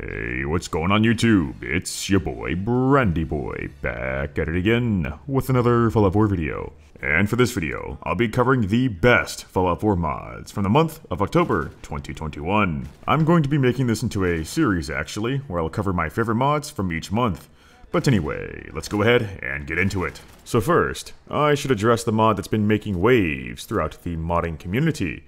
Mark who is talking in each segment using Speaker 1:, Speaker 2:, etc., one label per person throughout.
Speaker 1: Hey, what's going on YouTube? It's your boy, Brandy Boy, back at it again with another Fallout 4 video. And for this video, I'll be covering the best Fallout 4 mods from the month of October 2021. I'm going to be making this into a series actually, where I'll cover my favorite mods from each month. But anyway, let's go ahead and get into it. So first, I should address the mod that's been making waves throughout the modding community.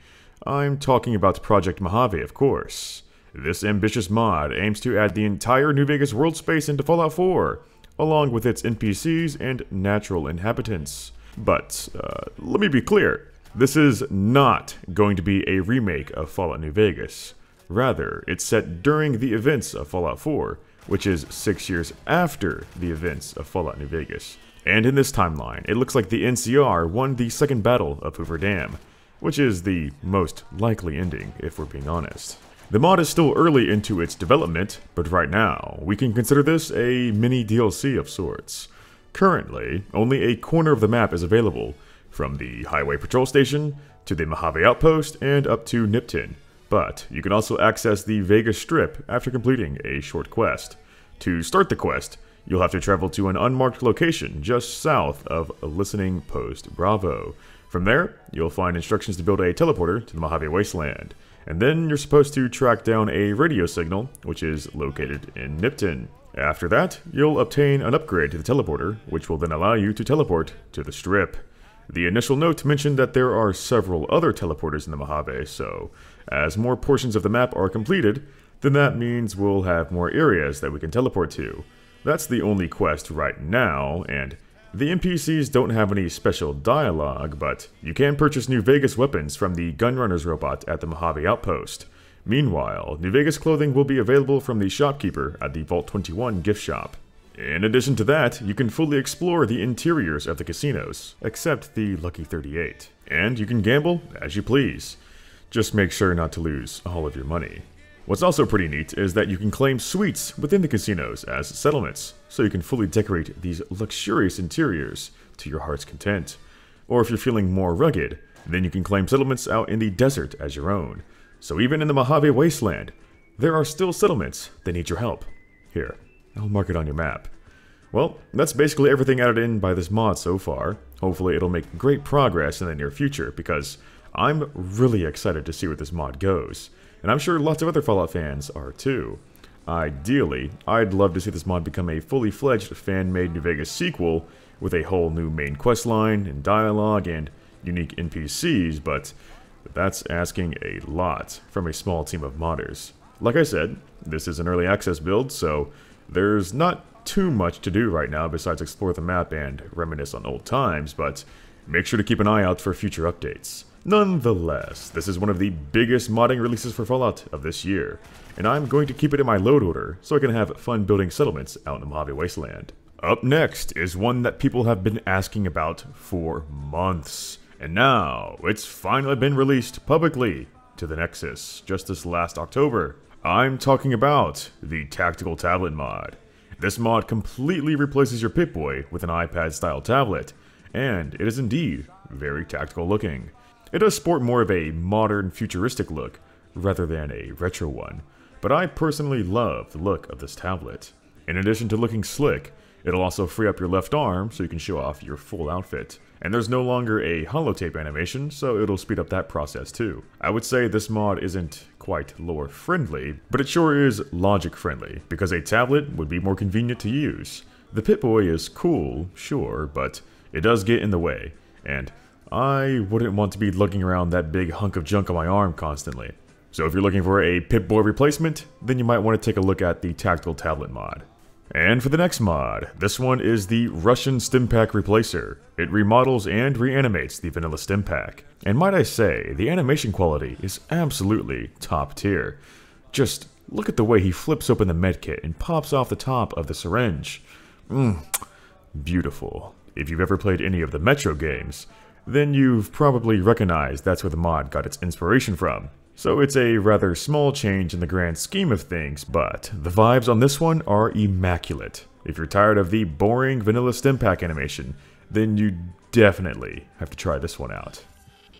Speaker 1: I'm talking about Project Mojave, of course. This ambitious mod aims to add the entire New Vegas world space into Fallout 4, along with its NPCs and natural inhabitants. But, uh, let me be clear, this is not going to be a remake of Fallout New Vegas. Rather, it's set during the events of Fallout 4, which is six years after the events of Fallout New Vegas. And in this timeline, it looks like the NCR won the second battle of Hoover Dam, which is the most likely ending, if we're being honest. The mod is still early into its development, but right now, we can consider this a mini DLC of sorts. Currently, only a corner of the map is available, from the Highway Patrol Station, to the Mojave Outpost, and up to Nipton. But you can also access the Vegas Strip after completing a short quest. To start the quest, you'll have to travel to an unmarked location just south of Listening Post Bravo. From there, you'll find instructions to build a teleporter to the Mojave Wasteland. And then you're supposed to track down a radio signal, which is located in Nipton. After that, you'll obtain an upgrade to the teleporter, which will then allow you to teleport to the strip. The initial note mentioned that there are several other teleporters in the Mojave, so as more portions of the map are completed, then that means we'll have more areas that we can teleport to. That's the only quest right now, and the NPCs don't have any special dialogue, but you can purchase New Vegas weapons from the Gunrunners robot at the Mojave Outpost. Meanwhile, New Vegas clothing will be available from the shopkeeper at the Vault 21 gift shop. In addition to that, you can fully explore the interiors of the casinos, except the Lucky 38. And you can gamble as you please. Just make sure not to lose all of your money. What's also pretty neat is that you can claim suites within the casinos as settlements, so you can fully decorate these luxurious interiors to your heart's content. Or if you're feeling more rugged, then you can claim settlements out in the desert as your own. So even in the Mojave Wasteland, there are still settlements that need your help. Here, I'll mark it on your map. Well, that's basically everything added in by this mod so far. Hopefully it'll make great progress in the near future, because I'm really excited to see where this mod goes and I'm sure lots of other Fallout fans are too. Ideally, I'd love to see this mod become a fully fledged fan-made New Vegas sequel with a whole new main quest line and dialogue and unique NPCs, but that's asking a lot from a small team of modders. Like I said, this is an early access build, so there's not too much to do right now besides explore the map and reminisce on old times, but make sure to keep an eye out for future updates. Nonetheless, this is one of the biggest modding releases for Fallout of this year, and I'm going to keep it in my load order so I can have fun building settlements out in the Mojave Wasteland. Up next is one that people have been asking about for months, and now it's finally been released publicly to the Nexus just this last October. I'm talking about the Tactical Tablet mod. This mod completely replaces your Pip-Boy with an iPad-style tablet, and it is indeed very tactical looking. It does sport more of a modern, futuristic look, rather than a retro one, but I personally love the look of this tablet. In addition to looking slick, it'll also free up your left arm so you can show off your full outfit. And there's no longer a holotape animation, so it'll speed up that process too. I would say this mod isn't quite lore friendly, but it sure is logic friendly, because a tablet would be more convenient to use. The Pip-Boy is cool, sure, but it does get in the way, and I wouldn't want to be lugging around that big hunk of junk on my arm constantly. So if you're looking for a Pip-Boy replacement, then you might want to take a look at the Tactical Tablet mod. And for the next mod, this one is the Russian Stimpak Replacer. It remodels and reanimates the vanilla Stimpak. And might I say, the animation quality is absolutely top tier. Just look at the way he flips open the medkit and pops off the top of the syringe. Mmm, beautiful. If you've ever played any of the Metro games, then you've probably recognized that's where the mod got its inspiration from. So it's a rather small change in the grand scheme of things, but the vibes on this one are immaculate. If you're tired of the boring vanilla Stimpak animation, then you definitely have to try this one out.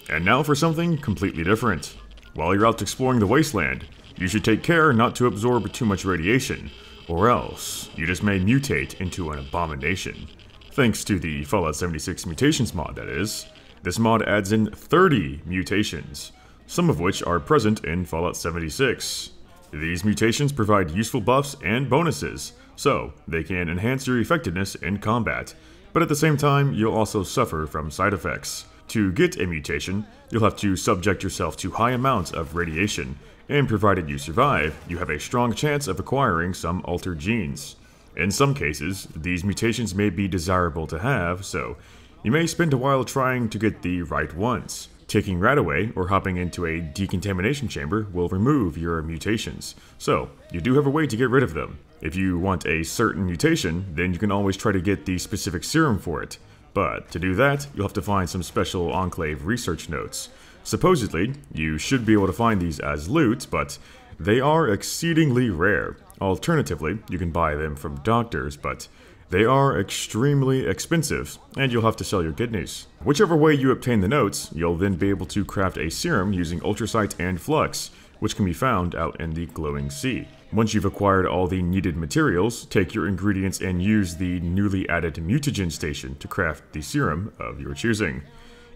Speaker 1: And now for something completely different. While you're out exploring the wasteland, you should take care not to absorb too much radiation, or else you just may mutate into an abomination. Thanks to the Fallout 76 mutations mod, that is. This mod adds in 30 mutations, some of which are present in Fallout 76. These mutations provide useful buffs and bonuses, so they can enhance your effectiveness in combat, but at the same time, you'll also suffer from side effects. To get a mutation, you'll have to subject yourself to high amounts of radiation, and provided you survive, you have a strong chance of acquiring some altered genes. In some cases, these mutations may be desirable to have, so you may spend a while trying to get the right ones. Taking RadAway or hopping into a decontamination chamber will remove your mutations, so you do have a way to get rid of them. If you want a certain mutation, then you can always try to get the specific serum for it. But to do that, you'll have to find some special Enclave research notes. Supposedly, you should be able to find these as loot, but they are exceedingly rare. Alternatively, you can buy them from doctors, but they are extremely expensive, and you'll have to sell your kidneys. Whichever way you obtain the notes, you'll then be able to craft a serum using ultracite and flux, which can be found out in the glowing sea. Once you've acquired all the needed materials, take your ingredients and use the newly added mutagen station to craft the serum of your choosing.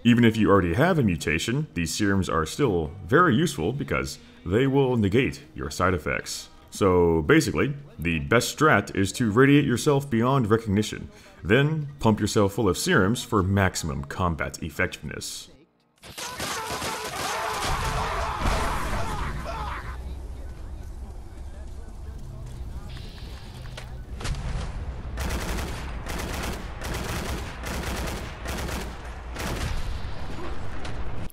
Speaker 1: Even if you already have a mutation, these serums are still very useful because they will negate your side effects. So basically, the best strat is to radiate yourself beyond recognition, then pump yourself full of serums for maximum combat effectiveness.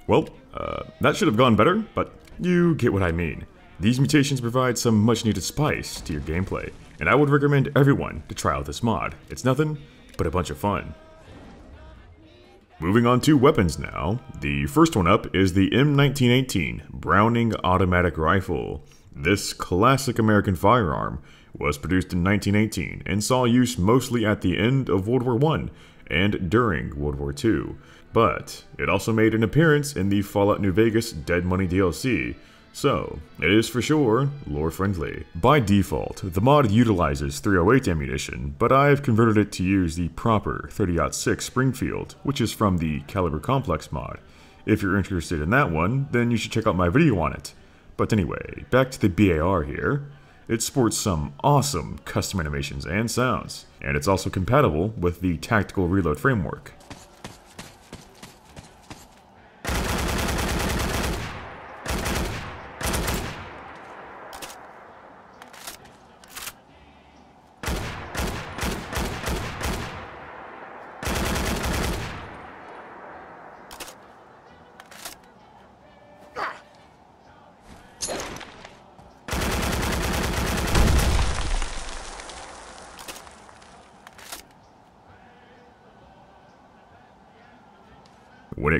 Speaker 1: Well, uh, that should have gone better, but you get what I mean. These mutations provide some much needed spice to your gameplay, and I would recommend everyone to try out this mod. It's nothing but a bunch of fun. Moving on to weapons now. The first one up is the M1918 Browning Automatic Rifle. This classic American firearm was produced in 1918 and saw use mostly at the end of World War I and during World War II, but it also made an appearance in the Fallout New Vegas Dead Money DLC, so, it is for sure lore friendly. By default, the mod utilizes 308 ammunition, but I've converted it to use the proper 30-06 Springfield, which is from the Caliber Complex mod. If you're interested in that one, then you should check out my video on it. But anyway, back to the BAR here. It sports some awesome custom animations and sounds, and it's also compatible with the Tactical Reload framework.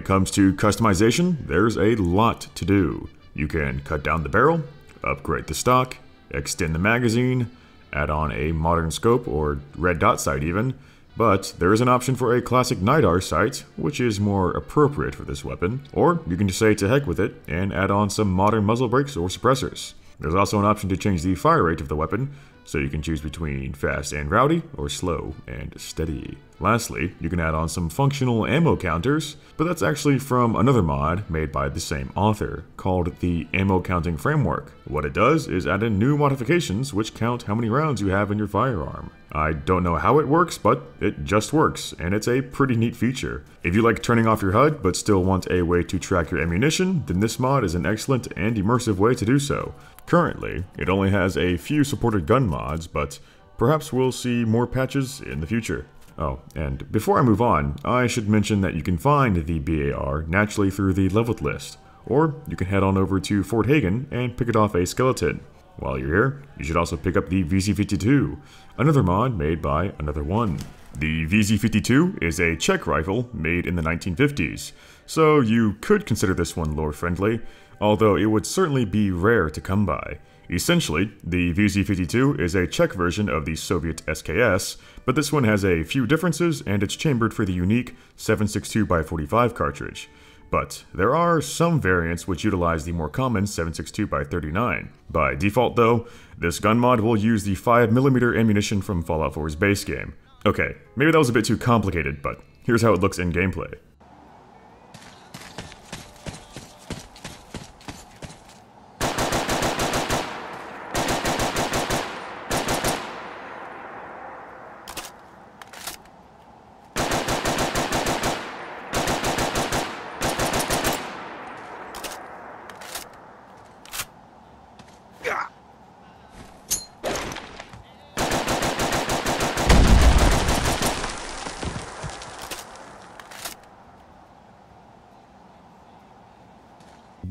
Speaker 1: It comes to customization, there's a lot to do. You can cut down the barrel, upgrade the stock, extend the magazine, add on a modern scope or red dot sight even, but there is an option for a classic NIDAR sight, which is more appropriate for this weapon, or you can just say to heck with it and add on some modern muzzle brakes or suppressors. There's also an option to change the fire rate of the weapon, so you can choose between fast and rowdy or slow and steady. Lastly, you can add on some functional ammo counters, but that's actually from another mod made by the same author, called the Ammo Counting Framework. What it does is add in new modifications which count how many rounds you have in your firearm. I don't know how it works, but it just works, and it's a pretty neat feature. If you like turning off your HUD but still want a way to track your ammunition, then this mod is an excellent and immersive way to do so. Currently, it only has a few supported gun mods, but perhaps we'll see more patches in the future. Oh, and before I move on, I should mention that you can find the BAR naturally through the leveled list, or you can head on over to Fort Hagen and pick it off a skeleton. While you're here, you should also pick up the VZ52, another mod made by Another One. The VZ52 is a Czech rifle made in the 1950s, so you could consider this one lore friendly, although it would certainly be rare to come by. Essentially, the VZ52 is a Czech version of the Soviet SKS, but this one has a few differences and it's chambered for the unique 762x45 cartridge. but there are some variants which utilize the more common 7.62x39. By default though, this gun mod will use the 5mm ammunition from Fallout 4's base game. Okay, maybe that was a bit too complicated, but here's how it looks in gameplay.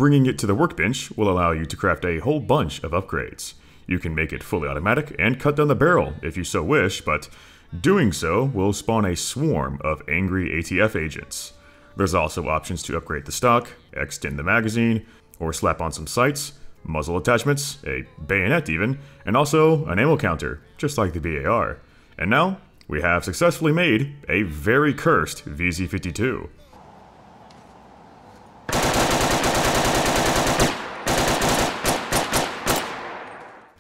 Speaker 1: Bringing it to the workbench will allow you to craft a whole bunch of upgrades. You can make it fully automatic and cut down the barrel if you so wish, but doing so will spawn a swarm of angry ATF agents. There's also options to upgrade the stock, extend the magazine, or slap on some sights, muzzle attachments, a bayonet even, and also an ammo counter, just like the BAR. And now, we have successfully made a very cursed VZ52.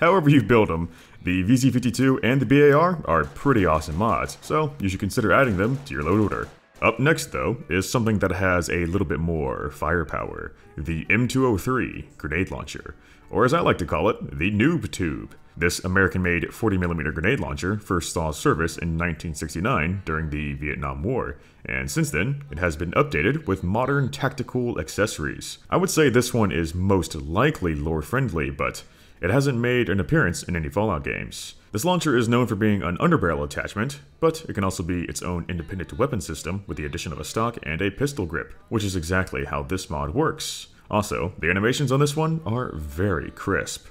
Speaker 1: However you build them, the VZ52 and the BAR are pretty awesome mods, so you should consider adding them to your load order. Up next though, is something that has a little bit more firepower, the M203 grenade launcher, or as I like to call it, the Noob Tube. This American-made 40mm grenade launcher first saw service in 1969 during the Vietnam War, and since then, it has been updated with modern tactical accessories. I would say this one is most likely lore-friendly, but it hasn't made an appearance in any Fallout games. This launcher is known for being an underbarrel attachment, but it can also be its own independent weapon system with the addition of a stock and a pistol grip, which is exactly how this mod works. Also, the animations on this one are very crisp.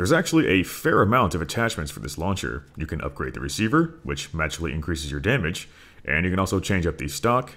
Speaker 1: There's actually a fair amount of attachments for this launcher. You can upgrade the receiver, which magically increases your damage, and you can also change up the stock,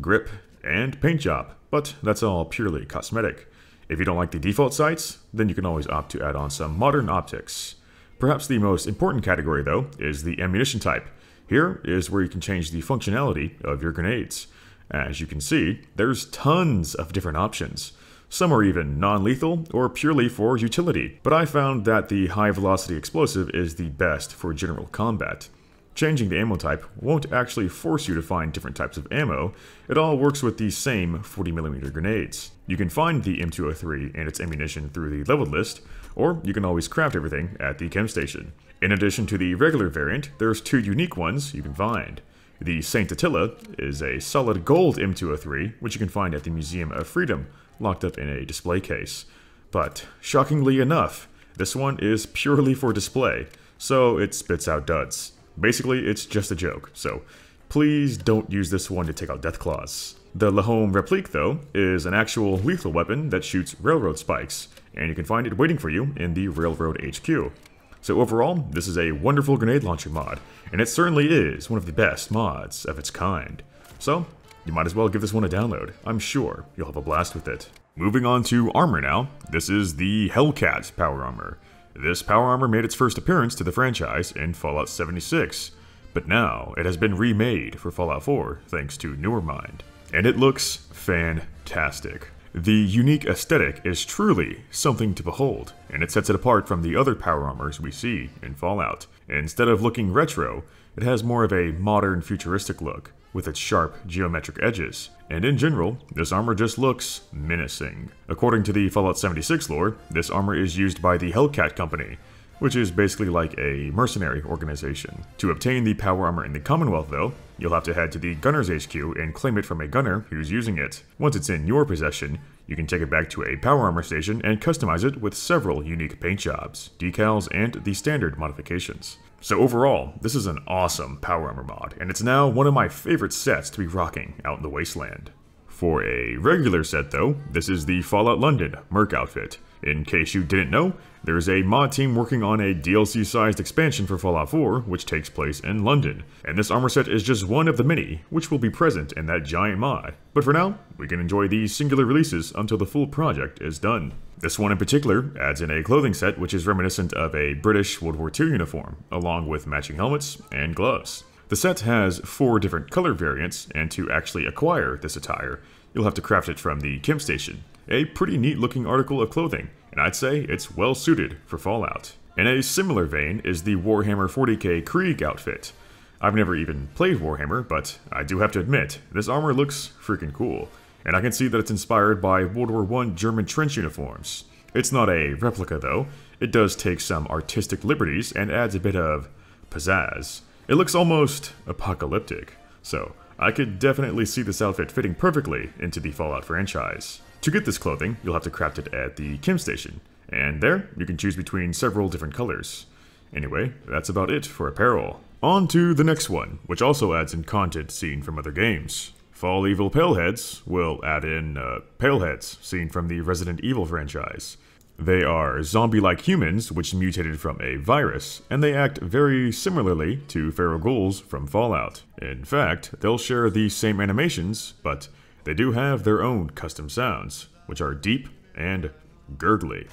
Speaker 1: grip, and paint job, but that's all purely cosmetic. If you don't like the default sights, then you can always opt to add on some modern optics. Perhaps the most important category, though, is the ammunition type. Here is where you can change the functionality of your grenades. As you can see, there's tons of different options. Some are even non-lethal or purely for utility, but I found that the high-velocity explosive is the best for general combat. Changing the ammo type won't actually force you to find different types of ammo, it all works with the same 40mm grenades. You can find the M203 and its ammunition through the leveled list, or you can always craft everything at the chem station. In addition to the regular variant, there's two unique ones you can find. The St. Attila is a solid gold M203, which you can find at the Museum of Freedom, locked up in a display case. But, shockingly enough, this one is purely for display, so it spits out duds. Basically, it's just a joke, so please don't use this one to take out Deathclaws. The Lhomme Replique, though, is an actual lethal weapon that shoots railroad spikes, and you can find it waiting for you in the Railroad HQ. So overall, this is a wonderful grenade launcher mod, and it certainly is one of the best mods of its kind. So, you might as well give this one a download. I'm sure you'll have a blast with it. Moving on to armor now. This is the Hellcat Power Armor. This Power Armor made its first appearance to the franchise in Fallout 76, but now it has been remade for Fallout 4 thanks to Newer Mind. And it looks fantastic. The unique aesthetic is truly something to behold, and it sets it apart from the other power armors we see in Fallout. Instead of looking retro, it has more of a modern futuristic look, with its sharp geometric edges, and in general, this armor just looks menacing. According to the Fallout 76 lore, this armor is used by the Hellcat Company, which is basically like a mercenary organization. To obtain the power armor in the Commonwealth though, you'll have to head to the Gunner's HQ and claim it from a gunner who's using it. Once it's in your possession, you can take it back to a power armor station and customize it with several unique paint jobs, decals, and the standard modifications. So overall, this is an awesome Power Armor mod, and it's now one of my favorite sets to be rocking out in the Wasteland. For a regular set though, this is the Fallout London Merc outfit. In case you didn't know, there's a mod team working on a DLC-sized expansion for Fallout 4, which takes place in London, and this armor set is just one of the many, which will be present in that giant mod. But for now, we can enjoy these singular releases until the full project is done. This one in particular adds in a clothing set which is reminiscent of a British World War II uniform, along with matching helmets and gloves. The set has four different color variants, and to actually acquire this attire, you'll have to craft it from the Chem Station. A pretty neat looking article of clothing, and I'd say it's well suited for Fallout. In a similar vein is the Warhammer 40k Krieg outfit. I've never even played Warhammer, but I do have to admit, this armor looks freaking cool, and I can see that it's inspired by World War I German trench uniforms. It's not a replica though, it does take some artistic liberties and adds a bit of pizzazz. It looks almost apocalyptic, so I could definitely see this outfit fitting perfectly into the Fallout franchise. To get this clothing, you'll have to craft it at the Chem station, and there you can choose between several different colors. Anyway, that's about it for apparel. On to the next one, which also adds in content seen from other games. Fall Evil Paleheads will add in uh, Paleheads, seen from the Resident Evil franchise. They are zombie-like humans which mutated from a virus, and they act very similarly to feral ghouls from Fallout. In fact, they'll share the same animations, but they do have their own custom sounds, which are deep and gurgly.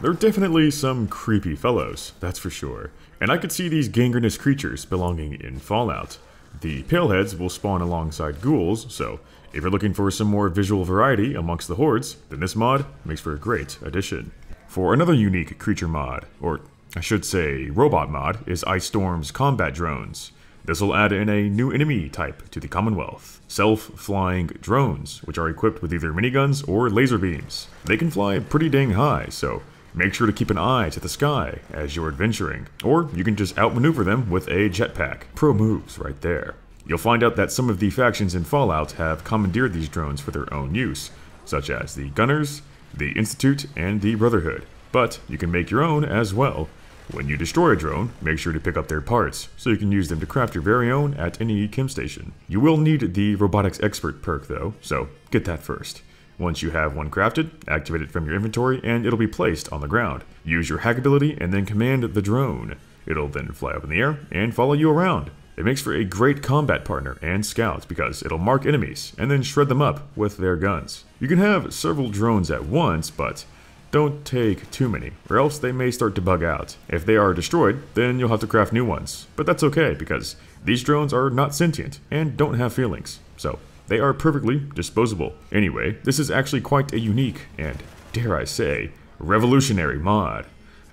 Speaker 1: They're definitely some creepy fellows, that's for sure, and I could see these gangrenous creatures belonging in Fallout. The Paleheads will spawn alongside ghouls, so if you're looking for some more visual variety amongst the hordes, then this mod makes for a great addition. For another unique creature mod, or I should say robot mod, is Ice Storm's combat drones. This will add in a new enemy type to the Commonwealth. Self-flying drones, which are equipped with either miniguns or laser beams. They can fly pretty dang high, so make sure to keep an eye to the sky as you're adventuring. Or you can just outmaneuver them with a jetpack. Pro moves right there. You'll find out that some of the factions in Fallout have commandeered these drones for their own use, such as the Gunners, the Institute, and the Brotherhood. But you can make your own as well. When you destroy a drone, make sure to pick up their parts, so you can use them to craft your very own at any Chem station. You will need the Robotics Expert perk though, so get that first. Once you have one crafted, activate it from your inventory and it'll be placed on the ground. Use your hack ability and then command the drone. It'll then fly up in the air and follow you around. It makes for a great combat partner and scout because it'll mark enemies and then shred them up with their guns. You can have several drones at once, but don't take too many, or else they may start to bug out. If they are destroyed, then you'll have to craft new ones. But that's okay, because these drones are not sentient and don't have feelings, so they are perfectly disposable. Anyway, this is actually quite a unique and, dare I say, revolutionary mod.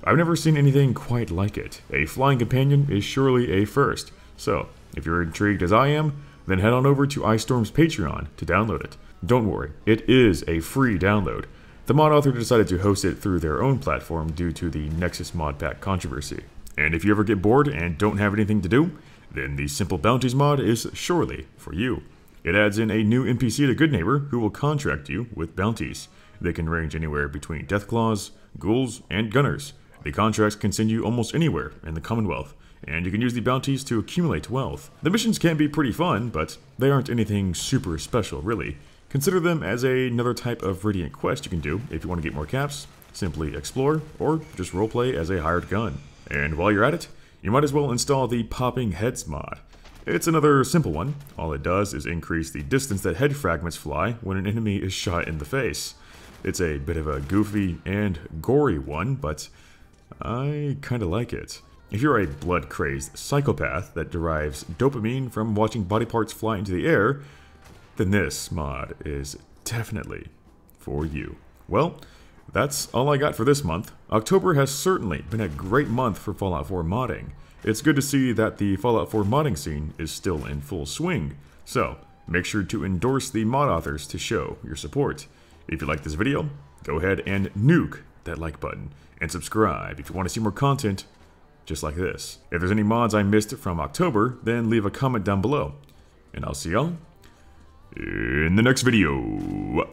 Speaker 1: I've never seen anything quite like it. A flying companion is surely a first, so, if you're intrigued as I am, then head on over to Ice Storm's Patreon to download it. Don't worry, it is a free download. The mod author decided to host it through their own platform due to the Nexus mod pack controversy. And if you ever get bored and don't have anything to do, then the Simple Bounties mod is surely for you. It adds in a new NPC to Goodneighbor who will contract you with bounties. They can range anywhere between Deathclaws, ghouls, and gunners. The contracts can send you almost anywhere in the Commonwealth, and you can use the bounties to accumulate wealth. The missions can be pretty fun, but they aren't anything super special, really. Consider them as another type of Radiant quest you can do if you want to get more caps, simply explore, or just roleplay as a hired gun. And while you're at it, you might as well install the Popping Heads mod. It's another simple one. All it does is increase the distance that head fragments fly when an enemy is shot in the face. It's a bit of a goofy and gory one, but I kinda like it. If you're a blood-crazed psychopath that derives dopamine from watching body parts fly into the air, then this mod is definitely for you. Well, that's all I got for this month. October has certainly been a great month for Fallout 4 modding. It's good to see that the Fallout 4 modding scene is still in full swing, so make sure to endorse the mod authors to show your support. If you like this video, go ahead and nuke that like button, and subscribe if you want to see more content just like this. If there's any mods I missed from October, then leave a comment down below. And I'll see y'all in the next video.